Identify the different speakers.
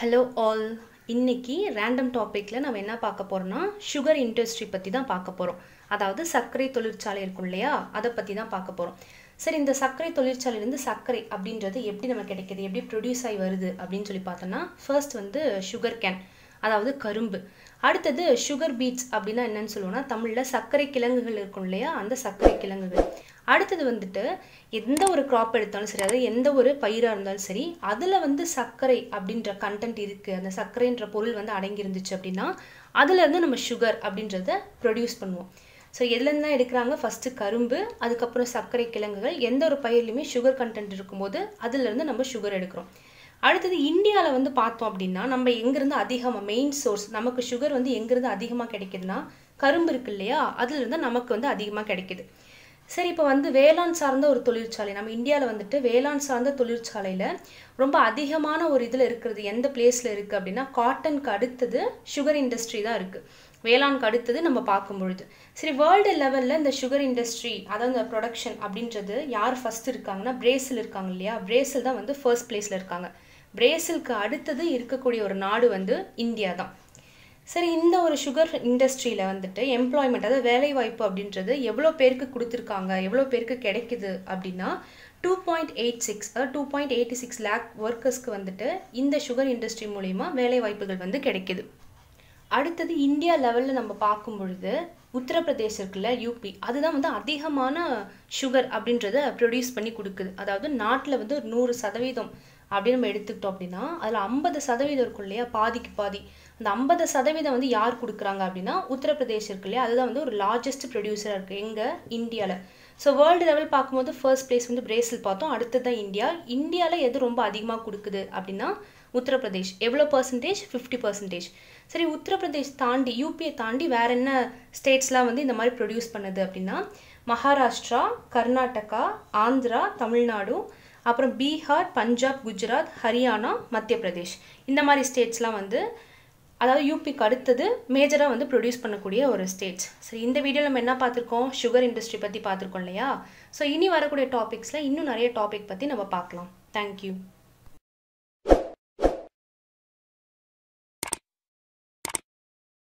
Speaker 1: Hello all இன்னைக்கு random டாப்பிக்கில் நம்ம என்ன பார்க்க போகிறோம்னா சுகர் இண்டஸ்ட்ரி பற்றி தான் பார்க்க போகிறோம் அதாவது சர்க்கரை தொழிற்சாலை இருக்கும் இல்லையா? அதை பற்றி தான் பார்க்க போகிறோம் சரி இந்த சர்க்கரை தொழிற்சாலையிலேருந்து சர்க்கரை அப்படின்றது எப்படி நமக்கு கிடைக்கிது? எப்படி ப்ரொடியூஸ் ஆகி வருது? அப்படின்னு சொல்லி பார்த்தோன்னா ஃபர்ஸ்ட் வந்து சுகர் கேன் அதாவது கரும்பு. அடுத்தது சுகர் பீட்ஸ் அப்படின்னா என்னன்னு சொல்லுவோம்னா தமிழில் சர்க்கரை கிழங்குகள் இருக்கும் இல்லையா? அந்த சர்க்கரை கிழங்குகள். அடுத்தது வந்துட்டு எந்த ஒரு க்ராப் எடுத்தாலும் சரி அதாவது எந்த ஒரு பயிராக இருந்தாலும் சரி அதில் வந்து சர்க்கரை அப்படின்ற கண்டென்ட் இருக்குது அந்த சர்க்கரைன்ற பொருள் வந்து அடங்கி இருந்துச்சு அப்படின்னா அதுலேருந்து நம்ம சுகர் அப்படின்றத ப்ரொடியூஸ் பண்ணுவோம். ஸோ எதுலேருந்து தான் எடுக்கிறாங்க? ஃபஸ்ட்டு கரும்பு அதுக்கப்புறம் சர்க்கரை கிழங்குகள் எந்த ஒரு பயிர்லையுமே சுகர் கண்டென்ட் இருக்கும்போது அதுலேருந்து நம்ம சுகர் எடுக்கிறோம். அடுத்தது இந்தியாவில் வந்து பார்த்தோம் அப்படின்னா நம்ம எங்கேருந்து அதிகமாக மெயின் சோர்ஸ் நமக்கு சுகர் வந்து எங்கேருந்து அதிகமாக கிடைக்குதுன்னா கரும்பு இருக்கு இல்லையா? அதுலேருந்து நமக்கு வந்து அதிகமாக கிடைக்குது. சரி இப்போ வந்து வேளாண் சார்ந்த ஒரு தொழிற்சாலை நம்ம இந்தியாவில் வந்துட்டு வேளாண் சார்ந்த தொழிற்சாலையில் ரொம்ப அதிகமான ஒரு இதில் இருக்கிறது எந்த பிளேஸில் இருக்குது அப்படின்னா காட்டனுக்கு அடுத்தது சுகர் இண்டஸ்ட்ரி தான் இருக்குது வேளாண்க்கு அடுத்தது நம்ம பார்க்கும் பொழுது. சரி வேர்ல்டு லெவலில் இந்த சுகர் இண்டஸ்ட்ரி அதாவது இந்த ப்ரொடக்ஷன் அப்படின்றது யார் ஃபஸ்ட் இருக்காங்கன்னா பிரேசில் இருக்காங்க இல்லையா? பிரேசில் தான் வந்து ஃபர்ஸ்ட் பிளேஸில் இருக்காங்க. பிரேசிலுக்கு அடுத்தது இருக்கக்கூடிய ஒரு நாடு வந்து இந்தியா தான். சரி இந்த ஒரு சுகர் இண்டஸ்ட்ரியில் வந்துட்டு எம்ப்ளாய்மெண்ட் அதாவது வேலைவாய்ப்பு அப்படின்றது எவ்வளோ பேருக்கு கொடுத்துருக்காங்க எவ்வளோ பேருக்கு கிடைக்குது அப்படின்னா two point eight six two point eighty six lakh ஒர்க்கர்ஸ்க்கு வந்துட்டு இந்த சுகர் இண்டஸ்ட்ரி மூலிமா வேலைவாய்ப்புகள் வந்து கிடைக்குது. அடுத்தது இந்தியா லெவலில் நம்ம பார்க்கும் பொழுது உத்தரப்பிரதேச இருக்குல்ல யூபி அதுதான் வந்து அதிகமான சுகர் அப்படின்றத ப்ரொடியூஸ் பண்ணி கொடுக்குது. அதாவது நாட்டில் வந்து ஒரு நூறு சதவீதம் அப்படின்னு நம்ம எடுத்துக்கிட்டோம் அப்படின்னா அதில் ஐம்பது சதவீதம் இருக்கும் இல்லையா? பாதிக்கு பாதி. அந்த ஐம்பது சதவீதம் வந்து யார் கொடுக்குறாங்க அப்படின்னா உத்தரப்பிரதேசம் இருக்கு இல்லையா? அதுதான் வந்து ஒரு லார்ஜஸ்ட் ப்ரொடியூசராக இருக்குது எங்கே இந்தியாவில் ஸோ வேர்ல்டு லெவல் பார்க்கும்போது ஃபர்ஸ்ட் பிளேஸ் வந்து பிரேசில் பார்த்தோம். அடுத்தது தான் இந்தியா. இந்தியாவில் எது ரொம்ப அதிகமாக கொடுக்குது அப்படின்னா உத்தரப்பிரதேஷ். எவ்வளோ பர்சன்டேஜ் ஃபிஃப்டி பர்சன்டேஜ் சரி உத்தரப்பிரதேஷ் தாண்டி யூபியை தாண்டி வேற என்ன ஸ்டேட்ஸ்லாம் வந்து இந்த மாதிரி ப்ரொடியூஸ் பண்ணுது அப்படின்னா மகாராஷ்டிரா கர்நாடகா ஆந்திரா தமிழ்நாடு அப்புறம் பீகார் பஞ்சாப் குஜராத் ஹரியானா மத்திய பிரதேஷ் இந்த மாதிரி ஸ்டேட்ஸ்லாம் வந்து அதாவது யூபிக்கு அடுத்தது மேஜராக வந்து ப்ரொடியூஸ் பண்ணக்கூடிய ஒரு ஸ்டேட்ஸ் சரி இந்த வீடியோவில் நம்ம என்ன பார்த்துருக்கோம்? சுகர் இண்டஸ்ட்ரி பற்றி பார்த்துருக்கோம் இல்லையா? ஸோ இனி வரக்கூடிய டாபிக்ஸில் இன்னும் நிறைய டாபிக் பற்றி நம்ம பார்க்கலாம். தேங்க்யூ